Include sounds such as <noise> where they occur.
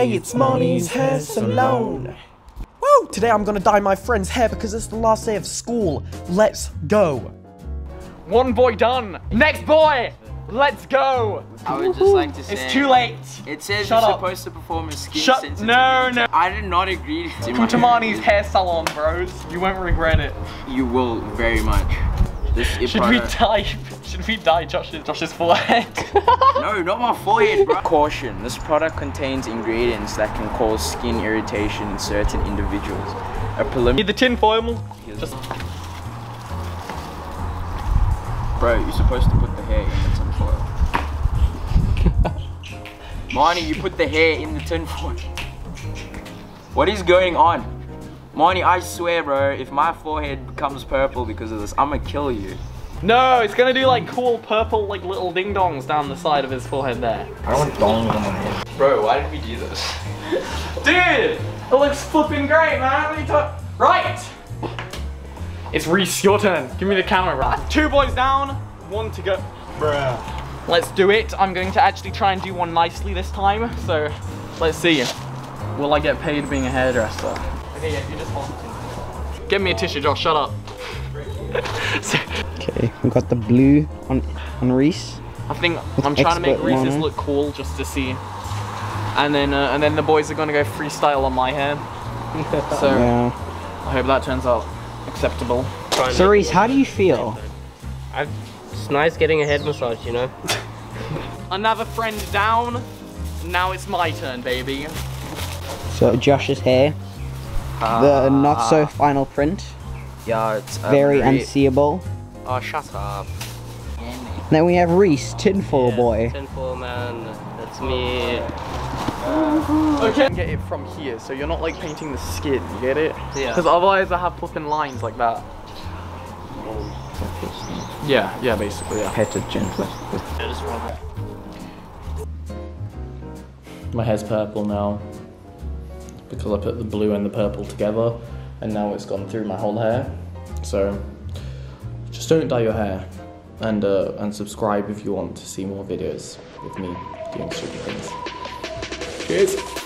Hey, it's Mani's hair salon. Woo! Today I'm gonna dye my friend's hair because it's the last day of school. Let's go. One boy done. Next boy. Let's go. I would just like to say It's too late. It says Shut you're up. supposed to perform a skin Shut- sensitivity. no, no. I did not agree to Come to Mani's <laughs> hair salon, bros. You won't regret it. You will very much. This Should we product- dye? Should we dye Josh's Josh's forehead? <laughs> No, not my forehead, bro. Caution: This product contains ingredients that can cause skin irritation in certain individuals. A Need preliminary. the tin foil. Just Bro, you're supposed to put the hair in the tin foil. <laughs> Mani, you put the hair in the tin foil. What is going on? Mani, I swear, bro, if my forehead becomes purple because of this, I'ma kill you. no. It's gonna do like cool purple like little ding dongs down the side of his forehead there. I don't want dongs on my head. Bro, why did we do this? <laughs> Dude, it looks flipping great, man. What are you? Right. It's Reese, your turn. Give me the camera, bro. <laughs> Two boys down, one to go. Bruh. Let's do it. I'm going to actually try and do one nicely this time. So, let's see. Will I get paid being a hairdresser? Okay, yeah, you just hold it. Give me a tissue, Josh. Shut up. Okay, we got the blue on on Reese. I think I'm trying to make expert Reese's look cool just to see. And then, uh, and then the boys are gonna go freestyle on my hair. <laughs> So Yeah. I hope that turns out acceptable. So Reese, how do you feel? I, it's nice getting a head massage, you know? <laughs> Another friend down. Now it's my turn, baby. So Josh's hair, the not so final print, Yeah, it's uh, very unseeable. Oh, shut up. Then we have Reese, tinfoil boy. Tinfoil man, that's me. Okay. Get it from here, so you're not like painting the skin. You get it? Yeah. Because otherwise, I have flipping lines like that. Yeah, yeah, basically, yeah. Pet it gently. My hair's purple now because I put the blue and the purple together and now it's gone through my whole hair. So just don't dye your hair and uh, and subscribe if you want to see more videos with me doing stupid things. Cheers.